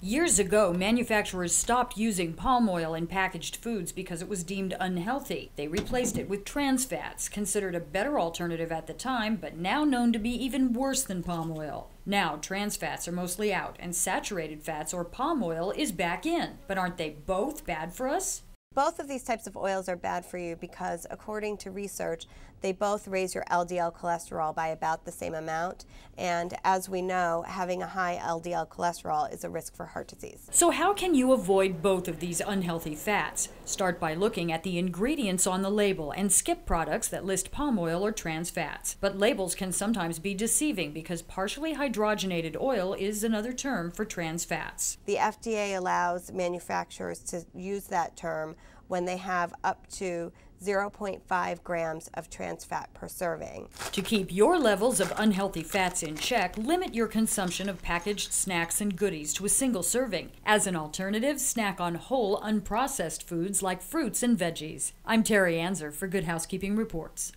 Years ago, manufacturers stopped using palm oil in packaged foods because it was deemed unhealthy. They replaced it with trans fats, considered a better alternative at the time, but now known to be even worse than palm oil. Now, trans fats are mostly out, and saturated fats or palm oil is back in. But aren't they both bad for us? Both of these types of oils are bad for you because, according to research, they both raise your LDL cholesterol by about the same amount. And as we know, having a high LDL cholesterol is a risk for heart disease. So, how can you avoid both of these unhealthy fats? Start by looking at the ingredients on the label and skip products that list palm oil or trans fats. But labels can sometimes be deceiving because partially hydrogenated oil is another term for trans fats. The FDA allows manufacturers to use that term when they have up to 0.5 grams of trans fat per serving. To keep your levels of unhealthy fats in check, limit your consumption of packaged snacks and goodies to a single serving. As an alternative, snack on whole, unprocessed foods like fruits and veggies. I'm Terry Anzur for Good Housekeeping Reports.